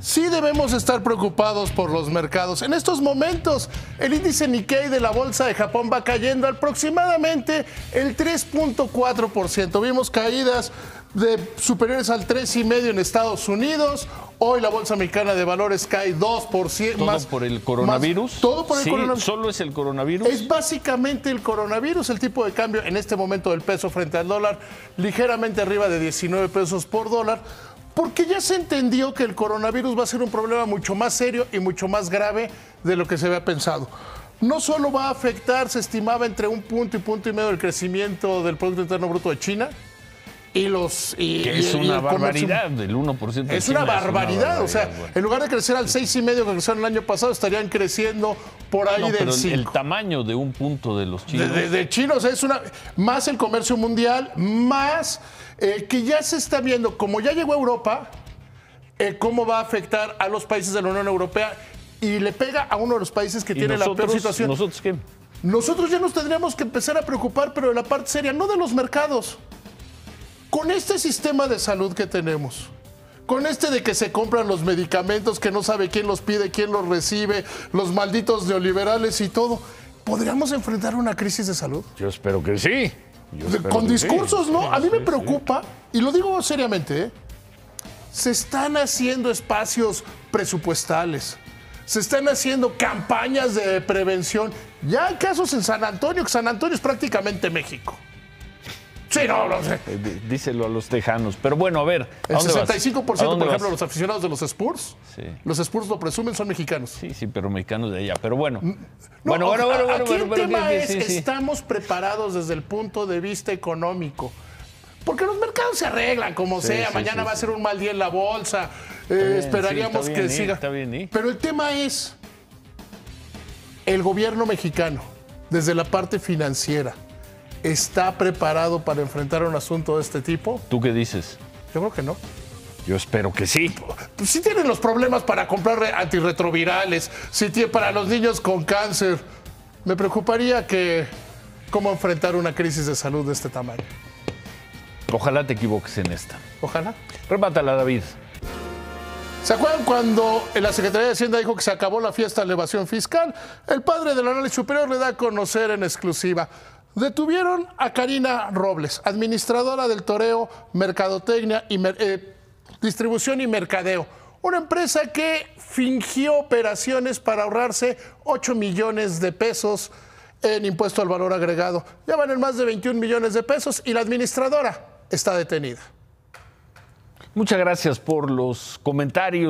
Sí debemos estar preocupados por los mercados. En estos momentos, el índice Nikkei de la bolsa de Japón va cayendo aproximadamente el 3.4%. Vimos caídas de superiores al 3,5% en Estados Unidos. Hoy la bolsa mexicana de valores cae 2%. ¿Todo más, por el coronavirus? más- todo por el Sí, coronavirus. ¿Solo es el coronavirus? Es básicamente el coronavirus, el tipo de cambio en este momento del peso frente al dólar, ligeramente arriba de 19 pesos por dólar, porque ya se entendió que el coronavirus va a ser un problema mucho más serio y mucho más grave de lo que se había pensado. No solo va a afectar, se estimaba entre un punto y punto y medio el crecimiento del Producto Interno Bruto de China y los... Y, que es y una el barbaridad, del 1%. de es una barbaridad, o sea, en lugar de crecer al 6,5 que crecieron el año pasado, estarían creciendo por ahí No, del pero el, 5. el tamaño de un punto de los chinos. de- de chinos, es una. Más el comercio mundial, más eh, que ya se está viendo, como ya llegó a Europa, eh, cómo va a afectar a los países de la Unión Europea y le pega a uno de los países que ¿Y tiene la peor situación. ¿Nosotros qué? Nosotros ya nos tendríamos que empezar a preocupar, pero de la parte seria, no de los mercados. Con este sistema de salud que tenemos, con este de que se compran los medicamentos, que no sabe quién los pide, quién los recibe, los malditos neoliberales y todo, ¿podríamos enfrentar una crisis de salud? Yo espero que sí. Espero con que sí. discursos, ¿no? A mí me sí, preocupa, y lo digo seriamente, ¿eh? se están haciendo espacios presupuestales, se están haciendo campañas de prevención. Ya hay casos en San Antonio, que San Antonio es prácticamente México. Sí, no, no sé. Eh, Díselo a los tejanos. Pero bueno, a ver. ¿a El dónde vas? 65%, ¿A por ejemplo, vas? los aficionados de los Spurs, Sí. los Spurs lo presumen, son mexicanos. Sí, sí, pero mexicanos de allá. Pero bueno. No, bueno, bueno, bueno, bueno, Aquí bueno, el tema es, sí, sí. estamos preparados desde el punto de vista económico. Porque los mercados se arreglan como sea. Mañana va a ser un mal día en la bolsa. eh, bien, esperaríamos que bien, siga. está bien, ¿eh? Pero el tema es el gobierno mexicano, desde la parte financiera, está preparado para enfrentar un asunto de este tipo. ¿Tú qué dices? Yo creo que no. Yo espero que sí. Pues sí tienen los problemas para comprar re- antirretrovirales, sí tiene para los niños con cáncer. Me preocuparía que cómo enfrentar una crisis de salud de este tamaño. Ojalá te equivoques en esta. Ojalá. Remátala, David. ¿Se acuerdan cuando la Secretaría de Hacienda dijo que se acabó la fiesta de evasión fiscal? El padre del análisis superior le da a conocer en exclusiva. Detuvieron a Karina Robles, administradora del Toreo Mercadotecnia y eh, Distribución y Mercadeo, una empresa que fingió operaciones para ahorrarse 8 millones de pesos en impuesto al valor agregado. Ya van en más de 21 millones de pesos y la administradora está detenida. Muchas gracias por los comentarios.